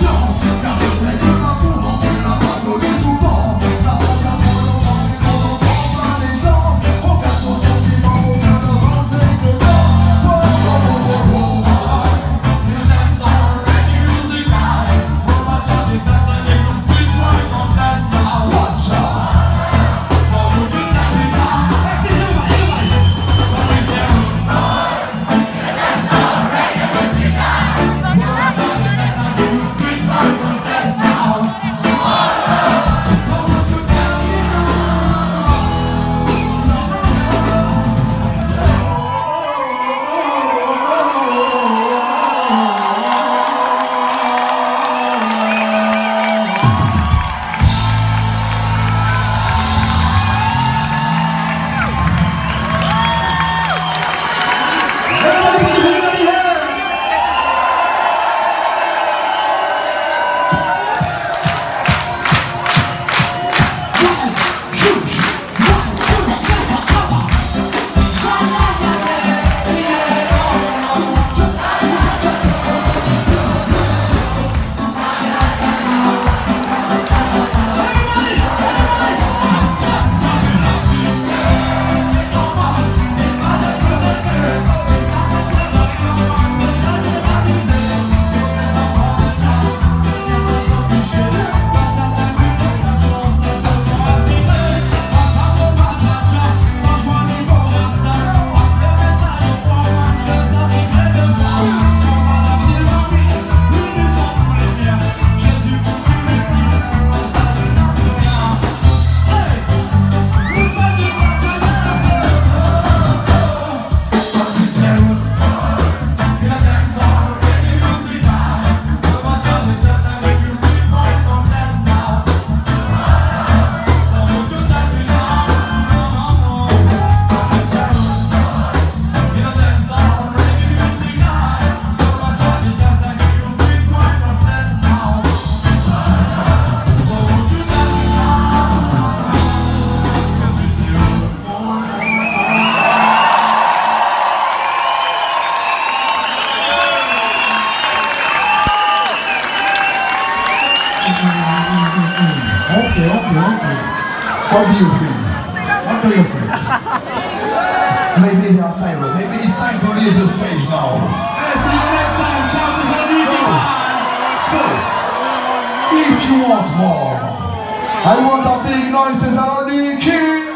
don't. What do you think? What do you think? Maybe they are tired. Maybe it's time to leave the stage now. Hey, see you next time. Ciao, Thessaloniki. Bye. So, if you want more, I want a big noise Thessaloniki.